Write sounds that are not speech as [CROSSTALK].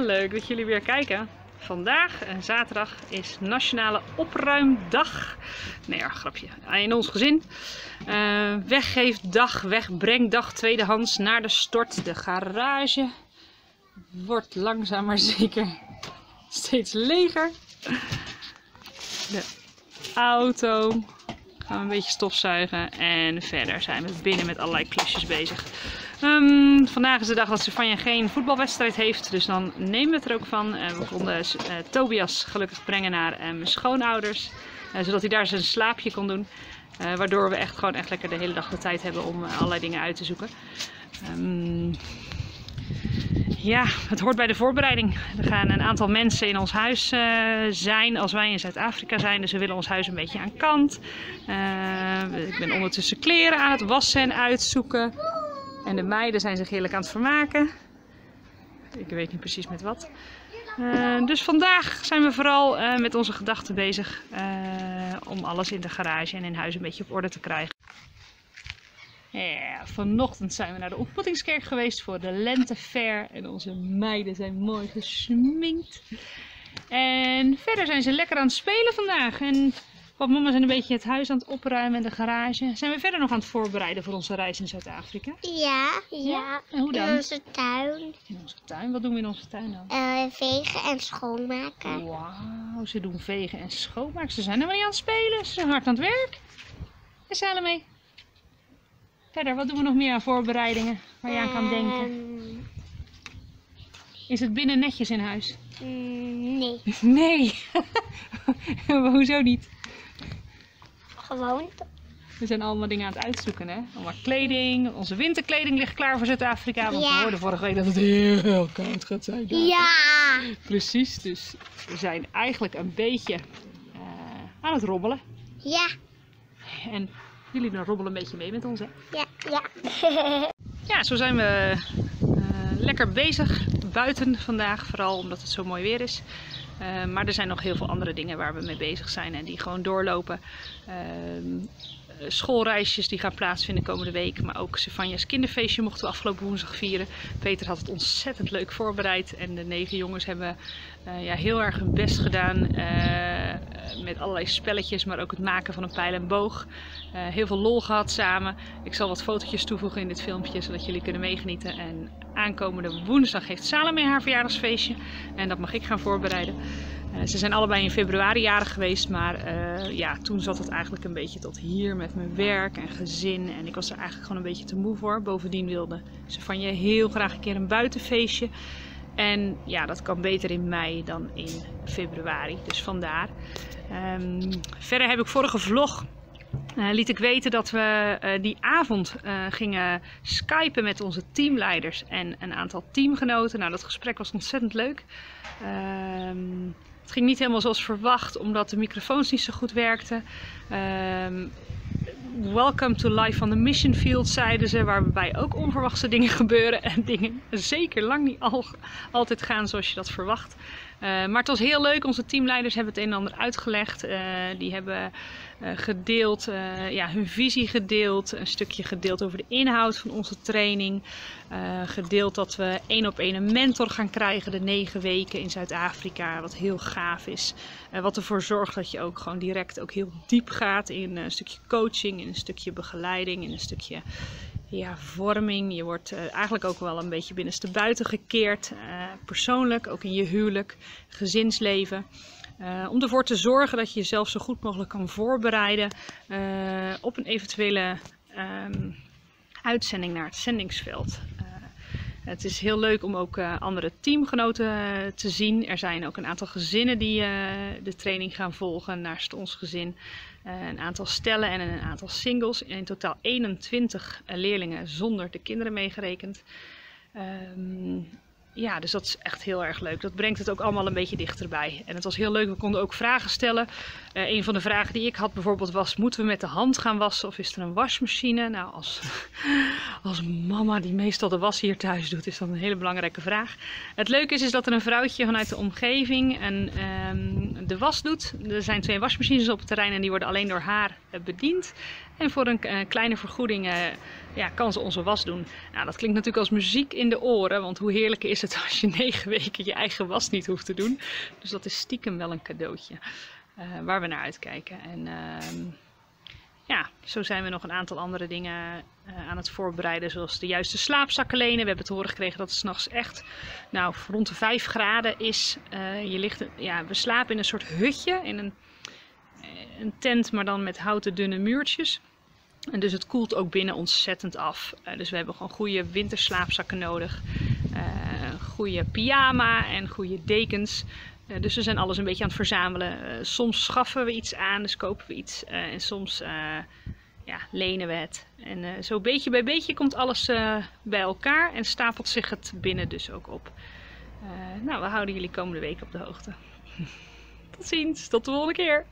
leuk dat jullie weer kijken. Vandaag, en zaterdag, is Nationale Opruimdag. Nee, ja, grapje. In ons gezin. Uh, weggeefdag, wegbrengdag, tweedehands naar de stort. De garage wordt langzaam maar zeker [LAUGHS] steeds leger. De auto gaan we een beetje stofzuigen. En verder zijn we binnen met allerlei klusjes bezig. Um, vandaag is de dag dat Stefania geen voetbalwedstrijd heeft, dus dan nemen we het er ook van. Uh, we konden uh, Tobias gelukkig brengen naar uh, mijn schoonouders, zodat hij daar zijn slaapje kon doen. waardoor we echt gewoon echt lekker de hele dag de tijd hebben om allerlei dingen uit te zoeken. Um, ja, het hoort bij de voorbereiding. Er gaan een aantal mensen in ons huis zijn als wij in Zuid-Afrika zijn. Dus we willen ons huis een beetje aan kant. ik ben ondertussen kleren aan het wassen en uitzoeken. En de meiden zijn zich heerlijk aan het vermaken. Ik weet niet precies met wat. Uh, dus vandaag zijn we vooral uh, met onze gedachten bezig uh, om alles in de garage en in huis een beetje op orde te krijgen. Ja, vanochtend zijn we naar de ontmoetingskerk geweest voor de lentefair. En onze meiden zijn mooi gesminkt. En verder zijn ze lekker aan het spelen vandaag. En want mama zijn een beetje het huis aan het opruimen en de garage. Zijn we verder nog aan het voorbereiden voor onze reis in Zuid-Afrika? Ja, ja. En hoe dan? In onze tuin. In onze tuin? Wat doen we in onze tuin dan? Uh, vegen en schoonmaken. Wauw, ze doen vegen en schoonmaken. Ze zijn helemaal niet aan het spelen. Ze zijn hard aan het werk. En mee. Verder, wat doen we nog meer aan voorbereidingen waar je aan kan denken? Um... Is het binnen netjes in huis? Mm, nee. [LAUGHS] Nee. [LAUGHS] Hoezo niet? Gewoon. We zijn allemaal dingen aan het uitzoeken, hè? Allemaal kleding. Onze winterkleding ligt klaar voor Zuid-Afrika. Want Ja. we hoorden vorige week dat het heel koud gaat zijn. daar. Ja. Precies, dus we zijn eigenlijk een beetje eh, aan het robbelen. Ja. En jullie dan robbelen een beetje mee met ons, hè? Ja. Ja. [LAUGHS] Ja, zo zijn we lekker bezig buiten vandaag. Vooral omdat het zo mooi weer is. Uh, maar er zijn nog heel veel andere dingen waar we mee bezig zijn en die gewoon doorlopen. Uh, schoolreisjes die gaan plaatsvinden komende week. Maar ook Stefania's kinderfeestje mochten we afgelopen woensdag vieren. Peter had het ontzettend leuk voorbereid. En de negen jongens hebben uh, ja, heel erg hun best gedaan. Met allerlei spelletjes, maar ook het maken van een pijl en boog. heel veel lol gehad samen. Ik zal wat fotootjes toevoegen in dit filmpje, zodat jullie kunnen meegenieten. En aankomende woensdag heeft Salome haar verjaardagsfeestje. En dat mag ik gaan voorbereiden. Uh, ze zijn allebei in februari jarig geweest, maar ja, toen zat het eigenlijk een beetje tot hier met mijn werk en gezin. En ik was er eigenlijk gewoon een beetje te moe voor. Bovendien wilde ze van je heel graag een keer een buitenfeestje. En ja, dat kan beter in mei dan in februari. Dus vandaar. Um, verder heb ik vorige vlog uh, liet ik weten dat we uh, die avond uh, gingen skypen met onze teamleiders en een aantal teamgenoten. Nou, dat gesprek was ontzettend leuk. Um, het ging niet helemaal zoals verwacht, omdat de microfoons niet zo goed werkten. Um, welcome to life on the mission field, zeiden ze, waarbij ook onverwachte dingen gebeuren en dingen zeker lang niet al, altijd gaan zoals je dat verwacht. Uh, maar het was heel leuk. Onze teamleiders hebben het een en ander uitgelegd. Uh, die hebben uh, gedeeld, ja, hun visie gedeeld. Een stukje gedeeld over de inhoud van onze training. gedeeld dat we één op één een mentor gaan krijgen de negen weken in Zuid-Afrika. Wat heel gaaf is. wat ervoor zorgt dat je ook gewoon direct ook heel diep gaat in een stukje coaching, in een stukje begeleiding, in een stukje ja, vorming. Je wordt uh, eigenlijk ook wel een beetje binnenstebuiten gekeerd. Uh, persoonlijk, ook in je huwelijk, gezinsleven. Uh, om ervoor te zorgen dat je jezelf zo goed mogelijk kan voorbereiden op een eventuele um, uitzending naar het zendingsveld. Het is heel leuk om ook andere teamgenoten te zien. Er zijn ook een aantal gezinnen die de training gaan volgen naast ons gezin. Een aantal stellen en een aantal singles. In totaal 21 leerlingen zonder de kinderen meegerekend. Um, ja, dus dat is echt heel erg leuk. Dat brengt het ook allemaal een beetje dichterbij. En het was heel leuk, we konden ook vragen stellen. Uh, een van de vragen die ik had bijvoorbeeld was, moeten we met de hand gaan wassen of is er een wasmachine? Nou, als, [LAUGHS] als mama die meestal de was hier thuis doet, is dat een hele belangrijke vraag. Het leuke is, is dat er een vrouwtje vanuit de omgeving, een, um, de was doet. Er zijn twee wasmachines op het terrein en die worden alleen door haar eh, bediend. En voor een eh, kleine vergoeding eh, ja, kan ze onze was doen. Nou, dat klinkt natuurlijk als muziek in de oren, want hoe heerlijk is het [LAUGHS] als je negen weken je eigen was niet hoeft te doen. Dus dat is stiekem wel een cadeautje waar we naar uitkijken. En ehm, ja, zo zijn we nog een aantal andere dingen eh, aan het voorbereiden, zoals de juiste slaapzakken lenen. We hebben te horen gekregen dat het s'nachts echt nou, rond de 5 graden is. Eh, je ligt, ja, we slapen in een soort hutje, in een, eh, een tent, maar dan met houten dunne muurtjes. En dus het koelt ook binnen ontzettend af. Dus we hebben gewoon goede winterslaapzakken nodig. Eh, goede pyjama en goede dekens. Eh, dus we zijn alles een beetje aan het verzamelen. Eh, soms schaffen we iets aan, dus kopen we iets. eh, en soms ja, lenen we het. En zo beetje bij beetje komt alles bij elkaar en stapelt zich het binnen dus ook op. Nou, we houden jullie komende week op de hoogte. [LAUGHS] Tot ziens, tot de volgende keer.